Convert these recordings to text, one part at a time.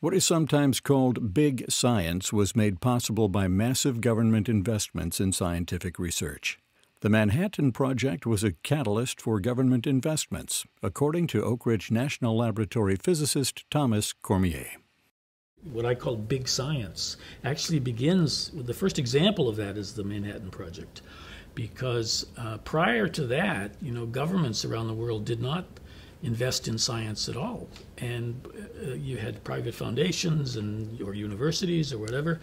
What is sometimes called big science was made possible by massive government investments in scientific research. The Manhattan Project was a catalyst for government investments, according to Oak Ridge National Laboratory physicist Thomas Cormier. What I call big science actually begins with the first example of that is the Manhattan Project. Because uh, prior to that, you know, governments around the world did not invest in science at all. And uh, you had private foundations and or universities or whatever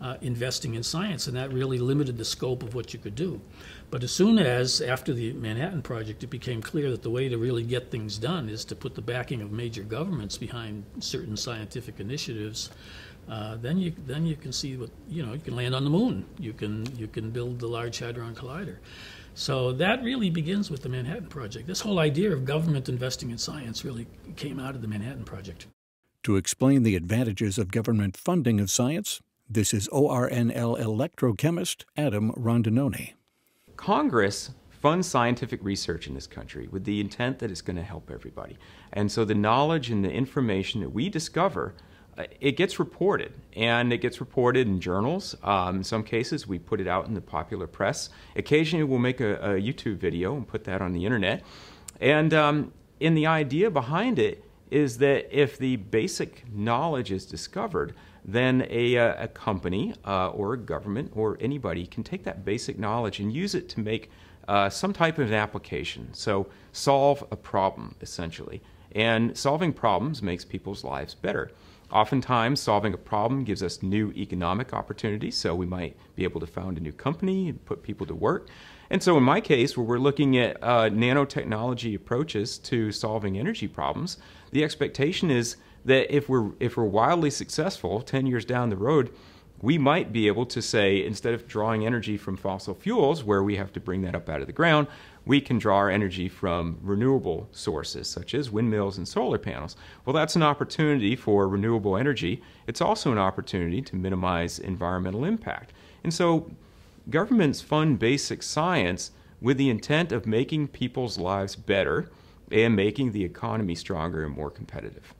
uh, investing in science, and that really limited the scope of what you could do. But as soon as, after the Manhattan Project, it became clear that the way to really get things done is to put the backing of major governments behind certain scientific initiatives, uh, then you then you can see what you know. You can land on the moon. You can you can build the Large Hadron Collider. So that really begins with the Manhattan Project. This whole idea of government investing in science really came out of the Manhattan Project. To explain the advantages of government funding of science, this is ORNL electrochemist Adam Rondinone. Congress funds scientific research in this country with the intent that it's going to help everybody. And so the knowledge and the information that we discover it gets reported, and it gets reported in journals. Um, in some cases, we put it out in the popular press. Occasionally, we'll make a, a YouTube video and put that on the internet. And um, and the idea behind it is that if the basic knowledge is discovered, then a, uh, a company uh, or a government or anybody can take that basic knowledge and use it to make uh, some type of an application. So solve a problem, essentially. And solving problems makes people's lives better. Oftentimes, solving a problem gives us new economic opportunities, so we might be able to found a new company and put people to work. And so, in my case, where we're looking at uh, nanotechnology approaches to solving energy problems, the expectation is that if we're if we're wildly successful 10 years down the road we might be able to say instead of drawing energy from fossil fuels where we have to bring that up out of the ground we can draw our energy from renewable sources such as windmills and solar panels. Well that's an opportunity for renewable energy. It's also an opportunity to minimize environmental impact. And so governments fund basic science with the intent of making people's lives better and making the economy stronger and more competitive